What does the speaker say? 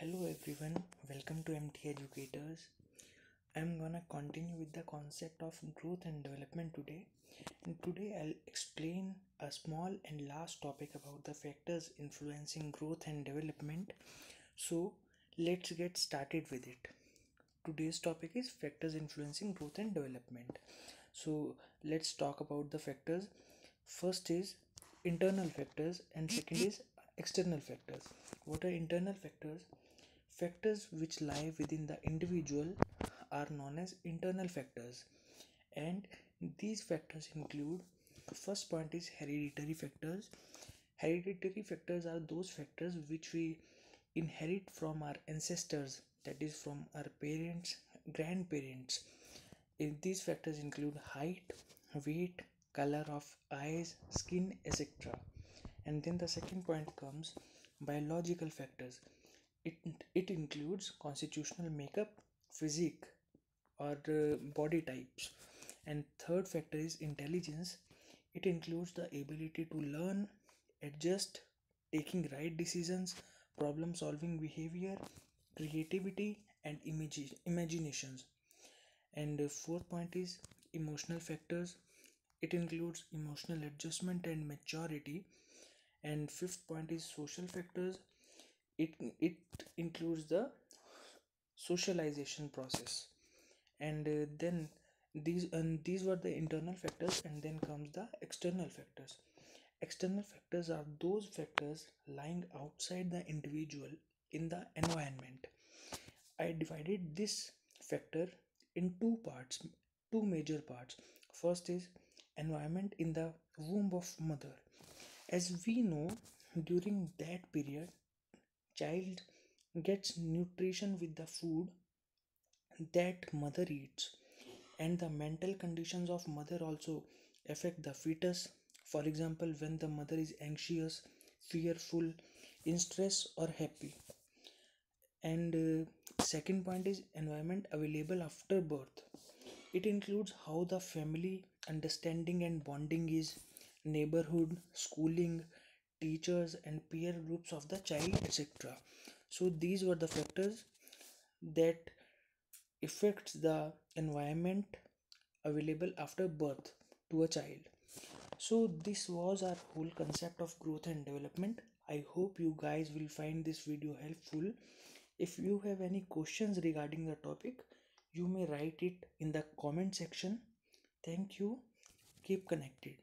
Hello everyone, welcome to MT Educators. I'm gonna continue with the concept of growth and development today. And today I'll explain a small and last topic about the factors influencing growth and development. So let's get started with it. Today's topic is factors influencing growth and development. So let's talk about the factors. First is internal factors and second is external factors. What are internal factors? Factors which lie within the individual are known as internal factors, and these factors include first point is hereditary factors. Hereditary factors are those factors which we inherit from our ancestors, that is, from our parents, grandparents. In these factors include height, weight, color of eyes, skin, etc. And then the second point comes biological factors it, it includes constitutional makeup physique or uh, body types. And third factor is intelligence. It includes the ability to learn adjust taking right decisions problem solving behavior creativity and imagi- imaginations. And fourth point is emotional factors. It includes emotional adjustment and maturity. And fifth point is social factors it it includes the socialization process. And uh, then these and these were the internal factors and then comes the external factors. External factors are those factors lying outside the individual in the environment. I divided this factor in two parts two major parts. First is environment in the womb of mother. As we know during that period child gets nutrition with the food that mother eats. And the mental conditions of mother also affect the fetus. For example when the mother is anxious fearful in stress or happy. And uh, second point is environment available after birth. It includes how the family understanding and bonding is. Neighborhood schooling teachers and peer groups of the child etc so these were the factors that affects the environment available after birth to a child. So this was our whole concept of growth and development. I hope you guys will find this video helpful. If you have any questions regarding the topic you may write it in the comment section. Thank you. Keep connected